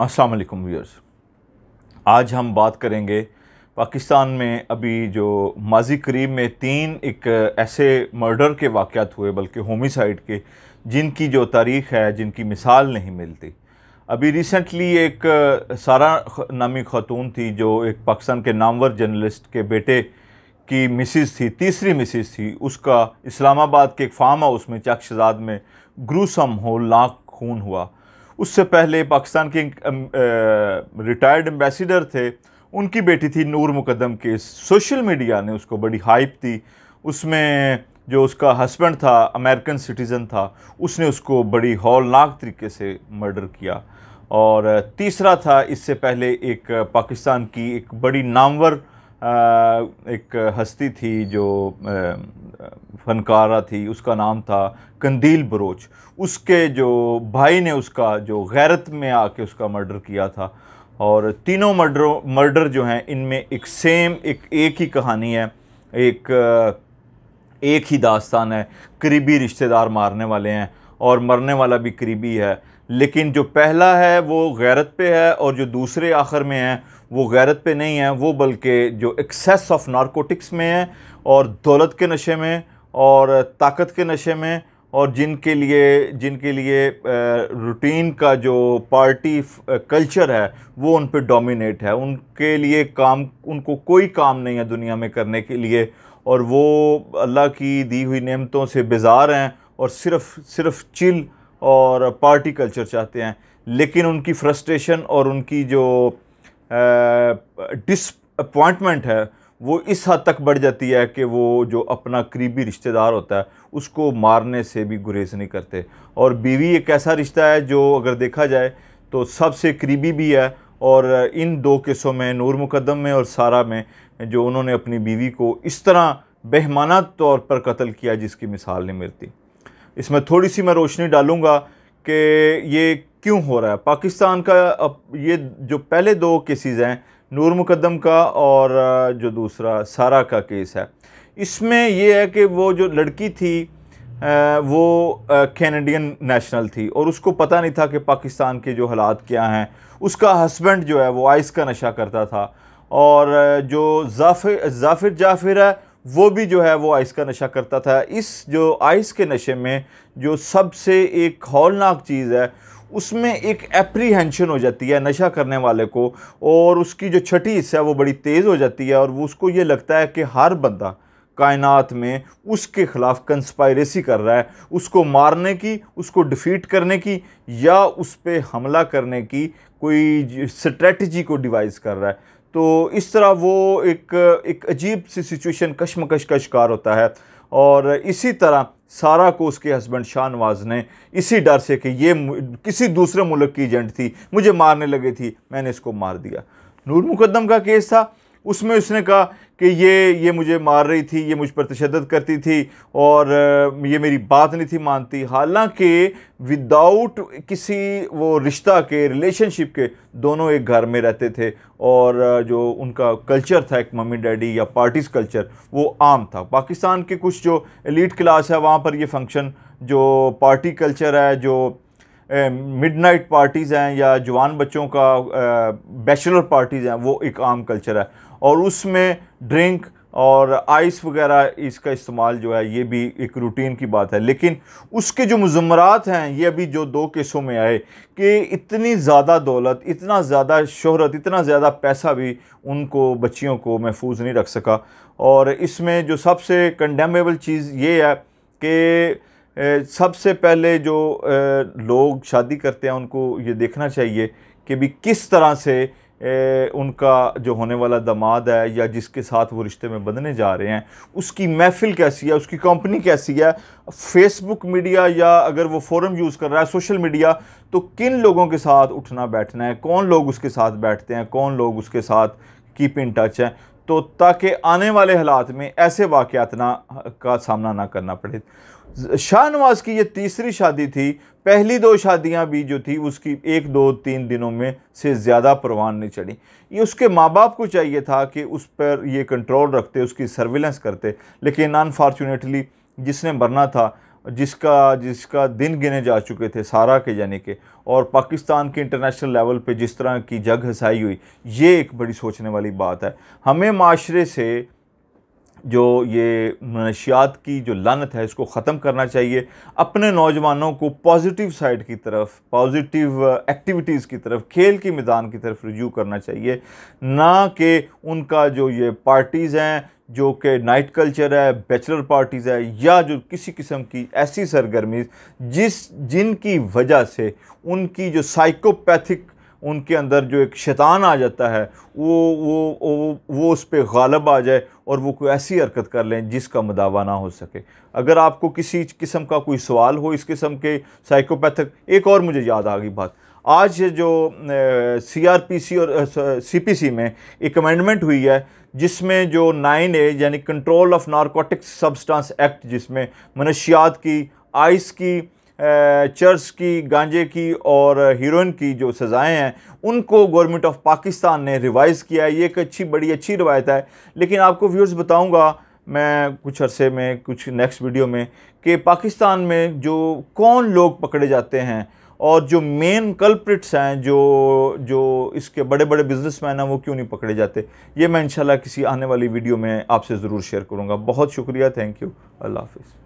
अस्सलाम वालेकुम व्यूअर्स आज हम बात करेंगे पाकिस्तान में अभी जो माजी करीब में तीन एक ऐसे मर्डर के वाक़ात हुए, बल्कि होमिसाइड के, जिनकी जो तारीख़ है, जिनकी मिसाल नहीं मिलती। अभी रिसेंटली एक सारा नामी खातून थी, जो एक पाकिस्तान के नामवर जर्नलिस्ट के बेटे की मिसिस थी, तीसरी मिसिस थी, उसका इस्लामाबाद के एक फार्म हाउस में चक शजाद में ग्रूसम हो, लाख खून हुआ। उससे पहले पाकिस्तान के रिटायर्ड एम्बेसडर थे। उनकी बेटी थी नूर मुकदम के। सोशल मीडिया ने उसको बड़ी हाइप दी। उसमें जो उसका हस्बैंड था अमेरिकन सिटीज़न था, उसने उसको बड़ी हौलनाक तरीके से मर्डर किया। और तीसरा था, इससे पहले एक, पाकिस्तान की एक बड़ी नामवर एक हस्ती थी जो फनकारा थी, उसका नाम था कंदील बरोच। उसके जो भाई ने उसका जो गैरत में आके उसका मर्डर किया था। और तीनों मर्डरों, मर्डर जो हैं, इनमें एक सेम, एक एक ही कहानी है। एक एक ही दास्तान है। करीबी रिश्तेदार मारने वाले हैं। और मरने वाला भी करीबी है। लेकिन जो पहला है, वो गैरत पे है और जो दूसरे आखिर में है, वो गैरत पे नहीं है। वो बल्कि जो एक्सेस ऑफ़ नारकोटिक्स में है और दौलत के नशे में और ताकत के नशे में और जिनके लिए जिनके लिए रूटीन का जो पार्टी कल्चर है, वो उन पर डोमिनेट है। उनके लिए काम, उनको कोई काम नहीं है दुनिया में करने के लिए और वो अल्लाह की दी हुई नेमतों से बेजार हैं और सिर्फ़ सिर्फ़ चिल और पार्टी कल्चर चाहते हैं। लेकिन उनकी फ्रस्ट्रेशन और उनकी जो डिसअपॉइंटमेंट है, वो इस हद तक बढ़ जाती है कि वो जो अपना करीबी रिश्तेदार होता है, उसको मारने से भी गुरेज नहीं करते। और बीवी एक ऐसा रिश्ता है जो अगर देखा जाए तो सबसे करीबी भी है और इन दो केसों में, नूर मुकदम में और सारा में, जो उन्होंने अपनी बीवी को इस तरह बेहमाना तौर पर कत्ल किया जिसकी मिसाल नहीं मिलती। इसमें थोड़ी सी मैं रोशनी डालूँगा कि ये क्यों हो रहा है। पाकिस्तान का ये जो पहले दो केसेस हैं, नूर मुकदम का और जो दूसरा सारा का केस है, इसमें ये है कि वो जो लड़की थी वो कैनेडियन नेशनल थी और उसको पता नहीं था कि पाकिस्तान के जो हालात क्या हैं। उसका हस्बैंड जो है, वो आइस का नशा करता था और जो जाफिर जाफिर जाफिर है वो भी जो है वो आइस का नशा करता था। इस जो आइस के नशे में जो सबसे एक हौलनाक चीज़ है, उसमें एक एप्रीहेंशन हो जाती है नशा करने वाले को और उसकी जो छठी हिस्सा है वो बड़ी तेज़ हो जाती है और वो उसको ये लगता है कि हर बंदा कायनात में उसके ख़िलाफ़ कंस्पायरेसी कर रहा है। उसको मारने की, उसको डिफीट करने की या उस पर हमला करने की कोई स्ट्रेटजी को डिवाइस कर रहा है। तो इस तरह वो एक एक अजीब सी सिचुएशन कशमकश का शिकार होता है और इसी तरह सारा को उसके हस्बैंड शाहनवाज ने इसी डर से कि ये किसी दूसरे मुल्क की एजेंट थी, मुझे मारने लगी थी, मैंने इसको मार दिया। नूर मुकदम का केस था। उसमें उसने कहा कि ये ये मुझे मार रही थी, ये मुझ पर तशद करती थी और ये मेरी बात नहीं थी मानती। हालाँकि विदाउट किसी वो रिश्ता के रिलेशनशिप के दोनों एक घर में रहते थे और जो उनका कल्चर था, एक मम्मी, डैडी या पार्टीज़ कल्चर वो आम था। पाकिस्तान के कुछ जो एलिट क्लास है, वहाँ पर ये फ़ंक्शन जो पार्टी कल्चर है, जो मिडनाइट पार्टीज़ हैं या जवान बच्चों का बैचलर पार्टीज़ हैं, वो एक आम कल्चर है। और उसमें ड्रिंक और आइस वगैरह इसका इस्तेमाल जो है, ये भी एक रूटीन की बात है। लेकिन उसके जो मजमरात हैं, ये अभी जो दो केसों में आए कि इतनी ज़्यादा दौलत, इतना ज़्यादा शोहरत, इतना ज़्यादा पैसा भी उनको, बच्चियों को महफूज नहीं रख सका। और इसमें जो सबसे कंडेमेबल चीज़ ये है कि सबसे पहले जो लोग शादी करते हैं, उनको ये देखना चाहिए कि भी किस तरह से उनका जो होने वाला दमाद है या जिसके साथ वो रिश्ते में बदने जा रहे हैं, उसकी महफिल कैसी है, उसकी कंपनी कैसी है फेसबुक मीडिया या अगर वो फोरम यूज़ कर रहा है सोशल मीडिया तो किन लोगों के साथ उठना बैठना है, कौन लोग उसके साथ बैठते हैं, कौन लोग उसके साथ कीप इन टच हैं? तो ताकि आने वाले हालात में ऐसे वाक़ात ना, का सामना ना करना पड़े। शाहनवाज की ये तीसरी शादी थी, पहली दो शादियाँ भी जो थी, उसकी एक, दो, तीन दिनों में से ज़्यादा परवान नहीं चढ़ी। ये उसके माँ बाप को चाहिए था कि उस पर ये कंट्रोल रखते, उसकी सर्विलेंस करते, लेकिन अनफॉर्चुनेटली जिसने मरना था जिसका जिसका दिन गिने जा चुके थे सारा के यानी के, और पाकिस्तान के इंटरनेशनल लेवल पे जिस तरह की जग हसाई हुई, ये एक बड़ी सोचने वाली बात है। हमें माशरे से जो ये मनशियात की जो लानत है, इसको ख़त्म करना चाहिए। अपने नौजवानों को पॉजिटिव साइड की तरफ़ पॉजिटिव एक्टिविटीज़ की तरफ़, खेल की मैदान की तरफ़ रिज्यू करना चाहिए। ना कि उनका जो ये पार्टीज़ हैं, जो कि नाइट कल्चर है बैचलर पार्टीज़ है, या जो किसी किस्म की ऐसी सरगर्मी जिस, जिनकी वजह से उनकी जो साइकोपैथिक उनके अंदर जो एक शैतान आ जाता है वो वो वो, वो उस पर गालब आ जाए और वो कोई ऐसी हरकत कर लें जिसका मदावा ना हो सके। अगर आपको किसी किस्म का कोई सवाल हो इस किस्म के साइकोपैथिक एक और मुझे याद आ गई बात। आज जो सी आर पी सी और सी पी सी में एक अमेंडमेंट हुई है जिसमें जो नाइन ए यानी control of narcotics substance act जिसमें मनशियात की आइस की चर्च की गांजे की और हीरोइन की जो सज़ाएँ हैं, उनको गवर्नमेंट ऑफ़ पाकिस्तान ने रिवाइज़ किया है। ये एक अच्छी, बड़ी, अच्छी रवायत है। लेकिन आपको व्यूअर्स बताऊँगा, मैं कुछ अरसे में, कुछ नेक्स्ट वीडियो में, कि पाकिस्तान में जो कौन लोग पकड़े जाते हैं और जो मेन कल्प्रिट्स हैं, जो जो इसके बड़े बड़े बिजनेसमैन हैं, वो क्यों नहीं पकड़े जाते? ये मैं इंशाल्लाह किसी आने वाली वीडियो में आपसे ज़रूर शेयर करूँगा। बहुत शुक्रिया। थैंक यू अल्लाह हाफिज़।